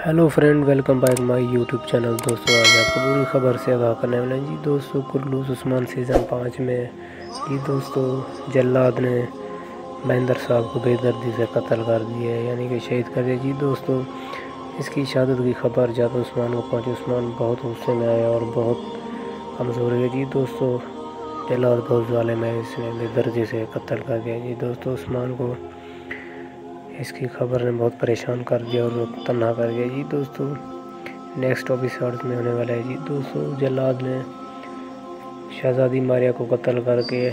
Hello friend, welcome back my YouTube channel. दोस्तों, आज आपको पूरी खबर से आगाह करने वाले हैं। जी दोस्तों कुल्लूस उस्मान सीज़न पाँच में जी दोस्तों, जल्लाद ने महेंद्र साहब को बेदर्दी से कत्ल कर दिया है, यानी कि शहीद कर दिया। जी दोस्तों, इसकी शहादत की खबर जब उस्मान को पहुँची। उस्मान बहुत गुस्से में आया और बहुत कमज़ोर है। जी दोस्तों, जल्लाद बहुत वाले में इसने बेदर्दी से कत्ल कर दिया। जी दोस्तों, उस्मान को इसकी खबर ने बहुत परेशान कर दिया और तन्हा कर दिया जी दोस्तों नेक्स्ट एपिसोड में होने वाला है। जी दोस्तों जल्लाद ने शहजादी मारिया को कत्ल करके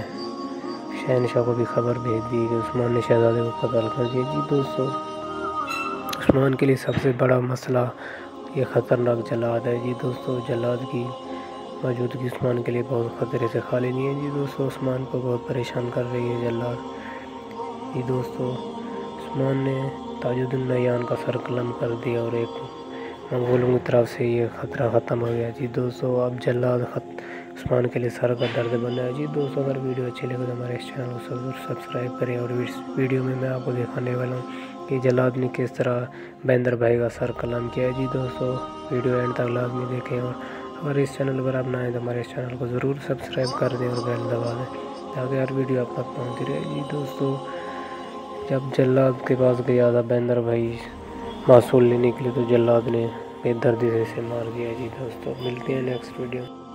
शहनशाह को भी खबर भेज दी। कि उस्मान ने शहजादे को कत्ल कर दिया। जी दोस्तों, उस्मान के लिए सबसे बड़ा मसला ये ख़तरनाक जल्लाद है। जी दोस्तों जल्लाद की मौजूदगी उस्मान के लिए बहुत ख़तरे से खाली नहीं है। जी दोस्तों, उस्मान को बहुत परेशान कर रही है जल्लाद जी दोस्तों उस्मान ने ताजुद्दीन नयान का सर कलम कर दिया और एक मंगोलों की तरफ़ से ये ख़तरा ख़त्म हो गया। जी दोस्तों, अब जल्लाद उस्मान के लिए सर का दर्द बना है। जी दोस्तों, अगर वीडियो अच्छी लगे तो हमारे इस चैनल को ज़रूर सब्सक्राइब करें और इस वीडियो में मैं आपको दिखाने वाला हूँ कि जल्लाद ने किस तरह बैंदर भाई का सर कलम किया है। जी दोस्तों, वीडियो एंड तक लाजमी देखें और अगर इस चैनल पर आप ना आए तो हमारे इस चैनल को ज़रूर सब्सक्राइब कर दें और बेल दबा दें ताकि हर वीडियो आप तक पहुँचती रहे। जी दोस्तों जब जल्लाद के पास गया था बेंदर भाई मासूल लेने के लिए तो जल्लाद ने बेदर्दी से मार दिया जी दोस्तों, मिलते हैं नेक्स्ट वीडियो